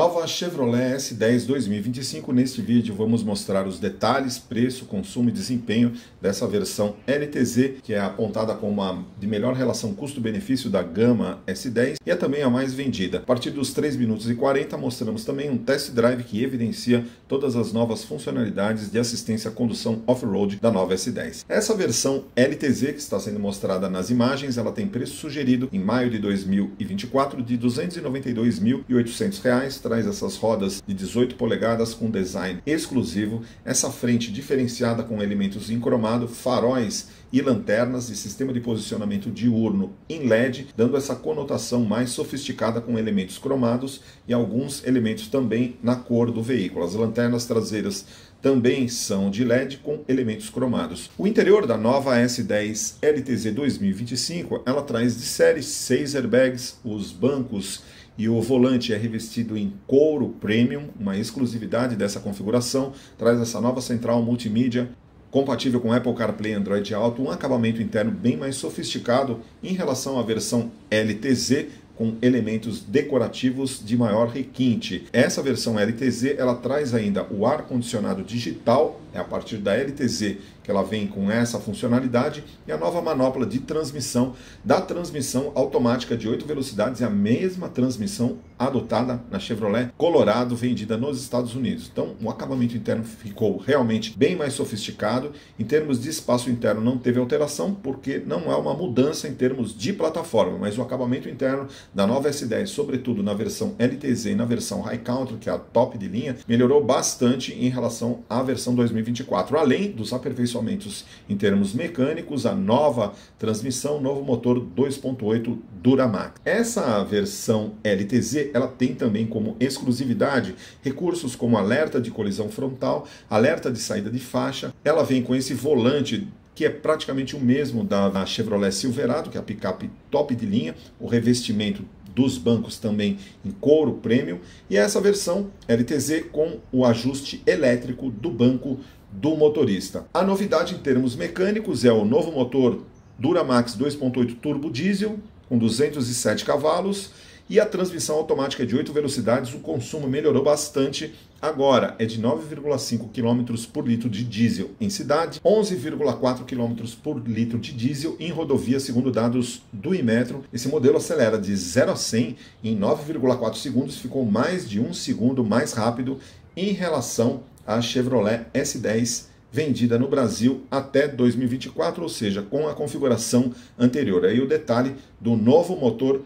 Nova Chevrolet S10 2025. Neste vídeo vamos mostrar os detalhes, preço, consumo e desempenho dessa versão LTZ, que é apontada como a de melhor relação custo-benefício da gama S10 e é também a mais vendida. A partir dos 3 minutos e 40 mostramos também um test drive que evidencia todas as novas funcionalidades de assistência à condução off-road da nova S10. Essa versão LTZ que está sendo mostrada nas imagens, ela tem preço sugerido em maio de 2024 de R$ 292.800 traz essas rodas de 18 polegadas com design exclusivo, essa frente diferenciada com elementos em cromado, faróis e lanternas e sistema de posicionamento diurno em LED, dando essa conotação mais sofisticada com elementos cromados e alguns elementos também na cor do veículo. As lanternas traseiras também são de LED com elementos cromados. O interior da nova S10 LTZ 2025, ela traz de série 6 airbags, os bancos e o volante é revestido em couro premium, uma exclusividade dessa configuração, traz essa nova central multimídia compatível com Apple CarPlay e Android Auto, um acabamento interno bem mais sofisticado em relação à versão LTZ, com elementos decorativos de maior requinte. Essa versão LTZ ela traz ainda o ar condicionado digital, é a partir da LTZ que ela vem com essa funcionalidade e a nova manopla de transmissão da transmissão automática de 8 velocidades é a mesma transmissão adotada na Chevrolet Colorado vendida nos Estados Unidos. Então, o acabamento interno ficou realmente bem mais sofisticado. Em termos de espaço interno não teve alteração porque não é uma mudança em termos de plataforma, mas o acabamento interno da nova S10, sobretudo na versão LTZ e na versão High Country, que é a top de linha, melhorou bastante em relação à versão 2024, além dos aperfeiçoamentos em termos mecânicos, a nova transmissão, novo motor 2.8 Duramax. Essa versão LTZ, ela tem também como exclusividade recursos como alerta de colisão frontal, alerta de saída de faixa. Ela vem com esse volante que é praticamente o mesmo da, da Chevrolet Silverado, que é a picape top de linha, o revestimento dos bancos também em couro premium, e essa versão LTZ com o ajuste elétrico do banco do motorista. A novidade em termos mecânicos é o novo motor Duramax 2.8 turbo diesel com 207 cavalos e a transmissão automática de 8 velocidades. O consumo melhorou bastante. Agora é de 9,5 km por litro de diesel em cidade, 11,4 km por litro de diesel em rodovia, segundo dados do Imetro. Esse modelo acelera de 0 a 100 em 9,4 segundos, ficou mais de um segundo mais rápido em relação a Chevrolet S10 vendida no Brasil até 2024, ou seja, com a configuração anterior. Aí o detalhe do novo motor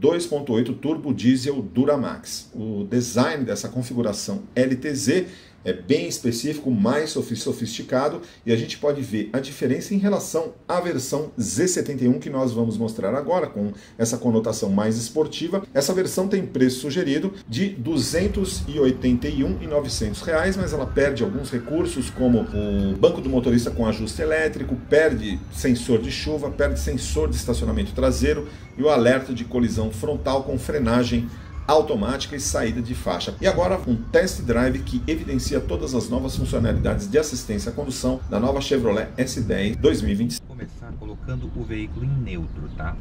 2.8 turbo diesel Duramax. O design dessa configuração LTZ é bem específico, mais sofisticado e a gente pode ver a diferença em relação à versão Z71 que nós vamos mostrar agora com essa conotação mais esportiva. Essa versão tem preço sugerido de 281,900 reais, mas ela perde alguns recursos como o banco do motorista com ajuste elétrico, perde sensor de chuva, perde sensor de estacionamento traseiro e o alerta de colisão frontal com frenagem automática e saída de faixa. E agora um test drive que evidencia todas as novas funcionalidades de assistência à condução da nova Chevrolet S10 2025. Vou começar colocando o veículo em neutro, tá?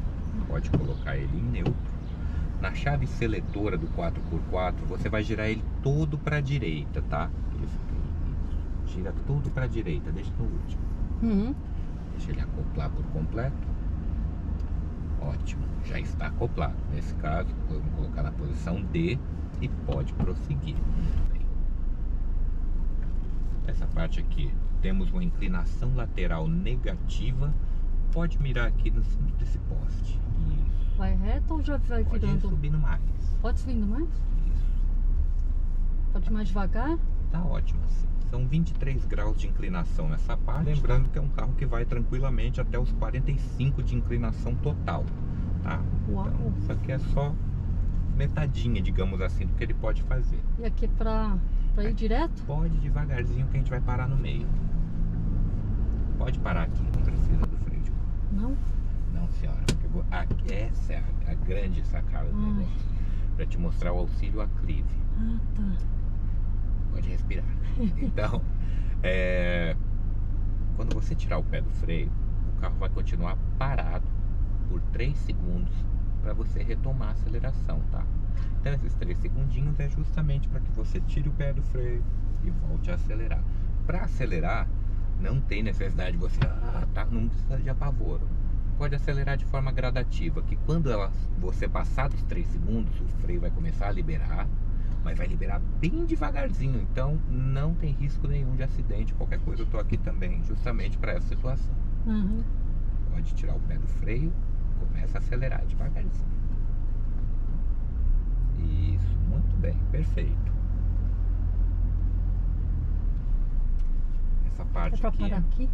Pode colocar ele em neutro. Na chave seletora do 4x4, você vai girar ele todo para a direita, tá? Isso, gira tudo para a direita, deixa no último. Uhum. Deixa ele acoplar por completo. Ótimo, já está acoplado. Nesse caso, vamos colocar na posição D e pode prosseguir. Essa parte aqui, temos uma inclinação lateral negativa. Pode mirar aqui no centro desse poste. Isso. Vai reto ou já vai pode virando? Pode subindo mais. Pode subindo mais? Isso. Pode ir mais devagar? Tá ótimo assim. São 23 graus de inclinação nessa parte. Lembrando que é um carro que vai tranquilamente até os 45 de inclinação total. Tá? Uau. Então, isso aqui é só metadinha, digamos assim, do que ele pode fazer. E aqui é pra, pra ir direto? Pode devagarzinho que a gente vai parar no meio. Pode parar aqui, não precisa do freio de Não? Não, senhora. Vou... Aqui, essa é a, a grande sacada do negócio. Pra te mostrar o auxílio aclive. Ah, tá pode respirar. Então, é, quando você tirar o pé do freio, o carro vai continuar parado 3 segundos para você retomar a aceleração, tá? Então esses três segundinhos é justamente para que você tire o pé do freio e volte a acelerar. Para acelerar, não tem necessidade de você, ah, tá, não precisa de apavoro. Pode acelerar de forma gradativa, que quando ela, você passar dos 3 segundos, o freio vai começar a liberar, mas vai liberar bem devagarzinho, então não tem risco nenhum de acidente, qualquer coisa eu tô aqui também, justamente para essa situação. Uhum. Pode tirar o pé do freio, começa a acelerar devagarzinho. Isso, muito bem, perfeito. Essa parte aqui parar é... aqui?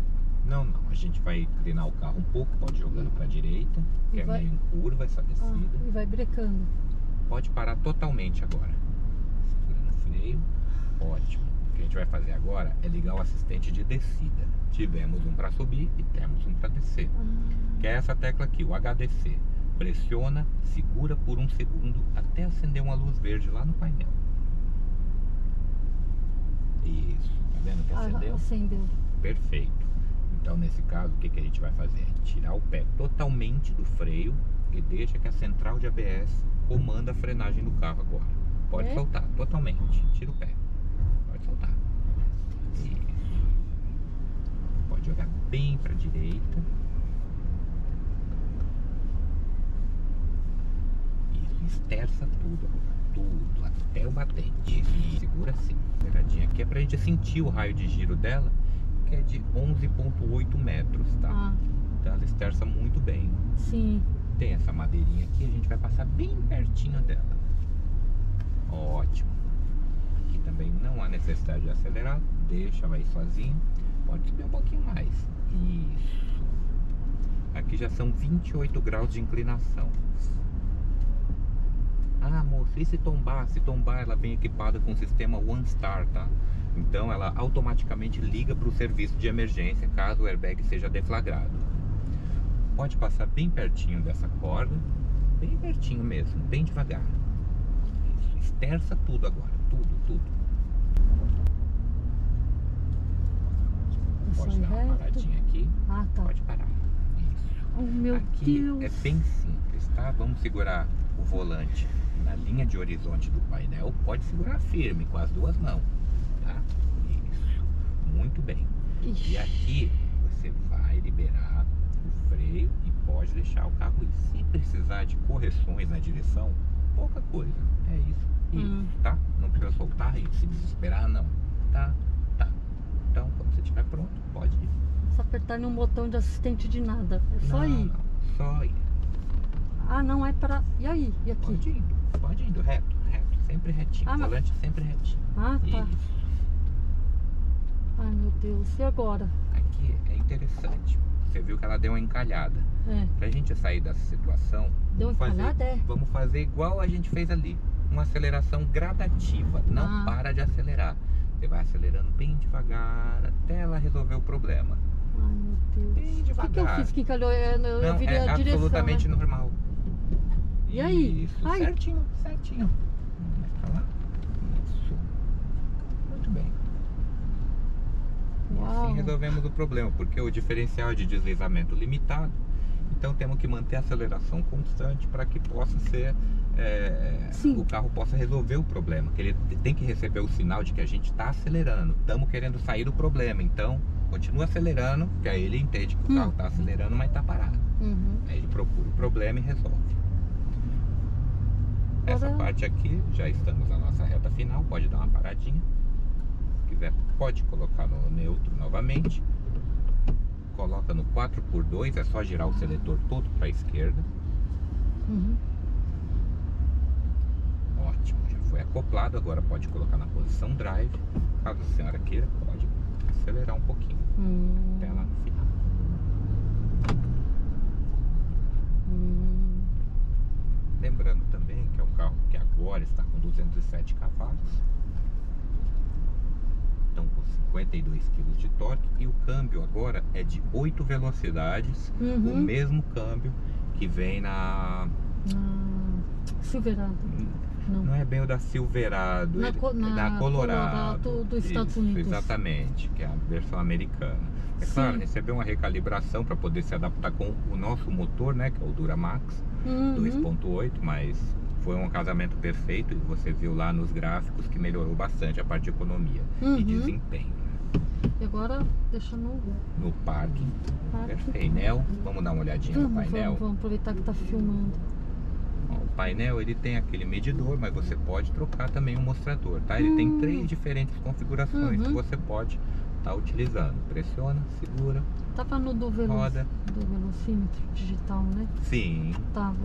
Não, não, a gente vai inclinar o carro um pouco, pode jogando para direita, que é vai- meio em curva essa Ah, descida. e vai brecando. Pode parar totalmente agora. Segurando o freio. Ótimo. O que a gente vai fazer agora é ligar o assistente de descida. Tivemos um para subir e temos um para descer. Ah, Que é essa tecla aqui, o HDC. Pressiona, segura por um segundo até acender uma luz verde lá no painel. Isso. Tá vendo que ah, acendeu? acendeu. Perfeito. Então, nesse caso, o que, que a gente vai fazer? Tirar o pé totalmente do freio e deixa que a central de ABS comanda a frenagem do carro agora. Pode É? soltar, totalmente. Tira o pé. Isso. Pode jogar bem para direita. Isso, esterça tudo. Tudo, até o batente. E segura assim. Pegadinha aqui é pra gente sentir o raio de giro dela, que é de 11,8 metros, tá? Ah, Então ela esterça muito bem. sim. Tem essa madeirinha aqui, a gente vai passar bem pertinho dela. Ótimo. Também não há necessidade de acelerar, deixa aí sozinho. Pode subir um pouquinho mais. Isso. Aqui já são 28 graus de inclinação. Ah, moço, e se tombar? Se tombar, ela vem equipada com o sistema One Star, tá? Então ela automaticamente liga para o serviço de emergência caso o airbag seja deflagrado. Pode passar bem pertinho dessa corda, bem pertinho mesmo, bem devagar. Esterça tudo agora, tudo. Pode Sai dar uma paradinha aqui, Ah, tá. pode parar. Isso. Oh, meu Aqui Deus. é bem simples, tá? Vamos segurar o volante na linha de horizonte do painel. Pode segurar firme com as duas mãos, tá? Isso. Muito bem. Ixi. E aqui você vai liberar o freio e pode deixar o carro ir. Se precisar de correções na direção, pouca coisa. É isso. Isso, Hum. tá? Não precisa soltar e se desesperar, não. Tá? Tá. Então, quando você estiver pronto, pode ir. Só apertar no botão de assistente de nada. É só não, ir. Não, só ir. Ah, não é para. E aí? E aqui? Pode indo, pode indo, reto, reto, sempre retinho, Ah, mas- volante sempre retinho. Ah, tá. Isso. Ai, meu Deus. E agora? Interessante. Você viu que ela deu uma encalhada. É. Pra gente sair dessa situação, Deu vamos fazer, encalhada, é? vamos fazer igual a gente fez ali. Uma aceleração gradativa, não Ah. para de acelerar. Você vai acelerando bem devagar até ela resolver o problema. Ai, meu Deus. Bem O que, que eu devagar. fiz que encalhou? Eu, eu Não, virei é a direção. absolutamente né? normal. E aí? Isso, Ai. certinho, certinho. Mais pra lá. Isso. Muito bem. E Uau. Assim resolvemos o problema, porque o diferencial de deslizamento limitado, então temos que manter a aceleração constante para que possa ser é, o carro possa resolver o problema. Que ele tem que receber o sinal de que a gente está acelerando, estamos querendo sair do problema, então continua acelerando, que aí ele entende que o Hum. carro está acelerando, mas está parado. Uhum. Aí ele procura o problema e resolve. Essa parte aqui, já estamos na nossa reta final, pode dar uma paradinha. Se quiser, pode colocar no neutro novamente. Coloca no 4x2, é só girar o seletor todo para a esquerda. Uhum. Ótimo, já foi acoplado, agora pode colocar na posição drive. Caso a senhora queira, pode acelerar um pouquinho, Hum. até lá no final. Hum. Lembrando também que é um carro que agora está com 207 cavalos. Estão com 52 kg de torque e o câmbio agora é de 8 velocidades, o Uhum. mesmo câmbio que vem na. Ah, Silverado. Não. Não é bem o da Silverado, Na ele- co- é na da Colorado. Colorado dos Estados Isso, Unidos. Exatamente, que é a versão americana. É Sim. claro, recebeu uma recalibração para poder se adaptar com o nosso motor, né, que é o Duramax Uhum. 2.8, mas foi um casamento perfeito e você viu lá nos gráficos que melhorou bastante a parte de economia Uhum. e desempenho. E agora deixa no No parque, parque. painel, vamos dar uma olhadinha no Vamos, painel. vamos, vamos aproveitar que tá filmando. Ó, o painel ele tem aquele medidor, mas você pode trocar também o mostrador, tá? Ele tem Hum. três diferentes configurações Uhum. que você pode estar utilizando. Pressiona, segura, Tava no do, velo... roda. do velocímetro digital, né? Sim, Tava.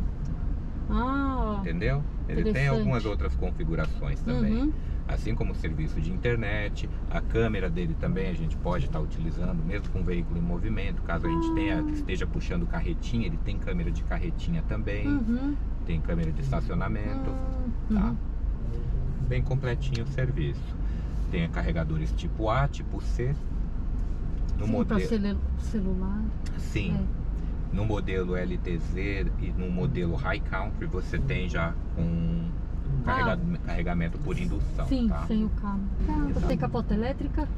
Ah, entendeu? Ele tem algumas outras configurações também. Uhum. Assim como o serviço de internet, a câmera dele também a gente pode estar utilizando, mesmo com o veículo em movimento. Caso a gente tenha, esteja puxando carretinha, ele tem câmera de carretinha também, Uhum. tem câmera de estacionamento. Uhum. tá? Bem completinho o serviço. Tem carregadores tipo A, tipo C. No Sim, modelo, celu- celular. sim, É. no modelo LTZ e no modelo High Country você tem já um carrega- carregamento por indução, Ah. Sim, tá? sem o cabo. Ah, tem capota elétrica?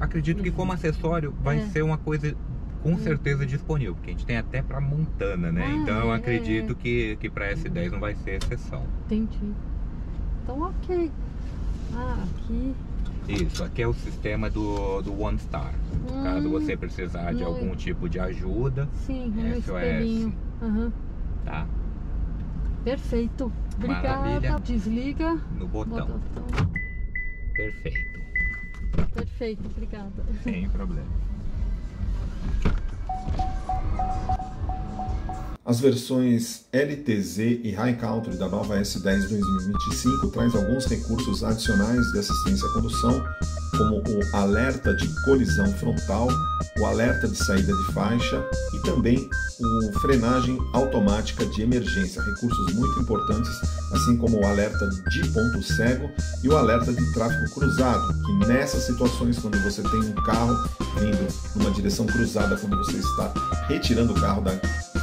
Acredito que como acessório vai É. ser uma coisa com Hum. certeza disponível, porque a gente tem até para Montana, né? Ah, então eu é. acredito que, que para S10 não vai ser exceção. Entendi. Então, ok. Ah, aqui. Isso, aqui é o sistema do, do One Star. Caso Hum, você precisar de algum tipo de ajuda, Sim, no SOS. Aham. tá? Perfeito. Obrigada. Maravilha. Desliga. No botão. Botão. Perfeito. Perfeito, obrigada. Sem problema. As versões LTZ e High Country da nova S10 2025 traz alguns recursos adicionais de assistência à condução, como o alerta de colisão frontal, o alerta de saída de faixa e também o frenagem automática de emergência, recursos muito importantes, assim como o alerta de ponto cego e o alerta de tráfego cruzado, que nessas situações quando você tem um carro vindo numa direção cruzada quando você está retirando o carro da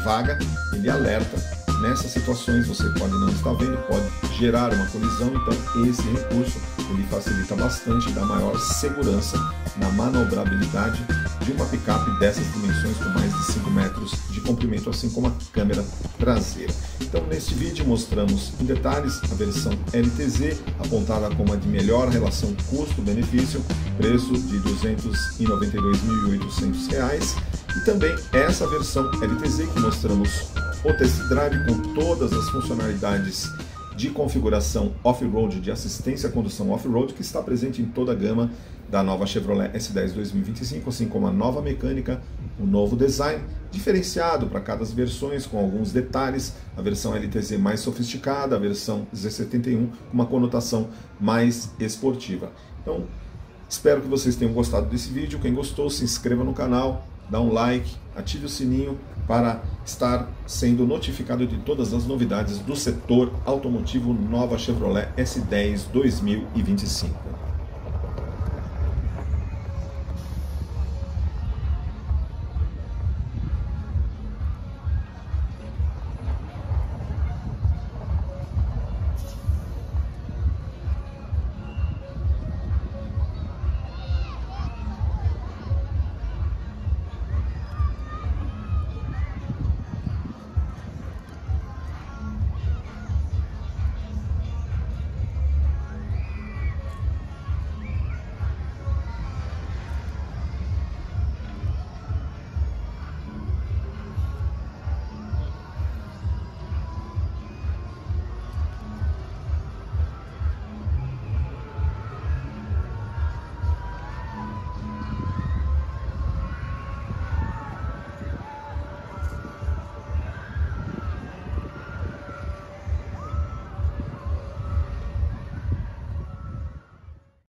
vaga, ele alerta. Nessas situações você pode não estar vendo, pode gerar uma colisão, então esse recurso ele facilita bastante dá maior segurança na manobrabilidade de uma picape dessas dimensões com mais de 5 metros de comprimento, assim como a câmera traseira. Então neste vídeo mostramos em detalhes a versão LTZ, apontada como a de melhor relação custo-benefício, preço de R$ 292.800 e também essa versão LTZ que mostramos o test drive com todas as funcionalidades de configuração off-road, de assistência à condução off-road, que está presente em toda a gama da nova Chevrolet S10 2025, assim como a nova mecânica, o novo design, diferenciado para cada versões, com alguns detalhes, a versão LTZ mais sofisticada, a versão Z71 com uma conotação mais esportiva. Então, espero que vocês tenham gostado desse vídeo. Quem gostou, se inscreva no canal, dá um like, ative o sininho para estar sendo notificado de todas as novidades do setor automotivo nova Chevrolet S10 2025.